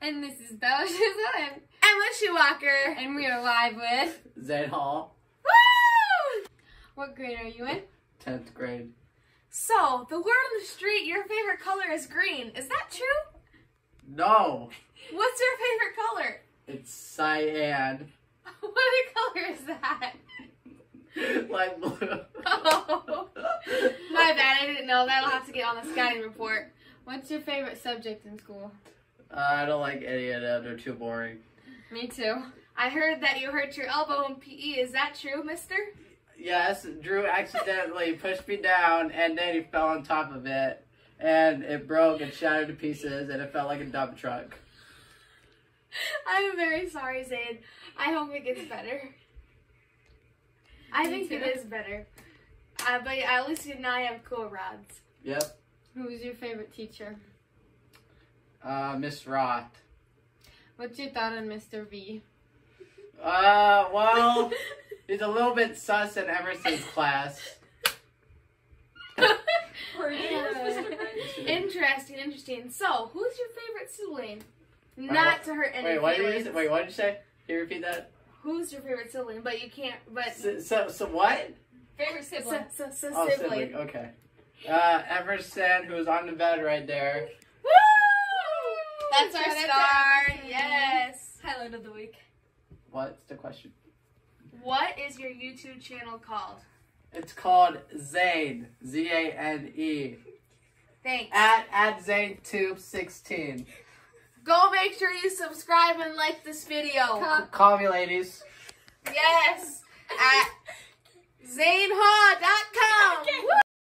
And this is Bella Shizzle and, Emma Shoewalker. and we are live with. Zed Hall, Woo! What grade are you in? 10th grade. So, the word on the street, your favorite color is green. Is that true? No, What's your favorite color? it's cyan. What color is that? like blue. Oh, my bad. I didn't know. That'll have to get on the scouting report. What's your favorite subject in school? Uh, I don't like any of them. They're too boring. Me too. I heard that you hurt your elbow in PE. Is that true, mister? Yes, Drew accidentally pushed me down and then he fell on top of it. And it broke and shattered to pieces and it felt like a dump truck. I'm very sorry, Zane. I hope it gets better. I Me think it too. is better. Uh, but at least you now I have cool rods. Yep. Who's your favorite teacher? Uh, Miss Roth. What's your thought on Mr. V? Uh, well, he's a little bit sus in Emersyn's class. interesting, interesting. So, who's your favorite sibling? Not what- to hurt any Wait, what did you say? Wait, what did you say? Can you repeat that? Who's your favorite sibling? But you can't. But So, so, so what? Favorite so, sibling? so, so Oh, sibling. sibling. Okay. Uh, Emerson, who's on the bed right there. Woo! That's our Shout out star. Yes. Highlight of the week. What's the question? What is your YouTube channel called? It's called Zane. Z A N E. Thanks. At at ZaneTube16. Go make sure you subscribe and like this video. Call- Call me, ladies. Yes. At zanehaw.com. Woo!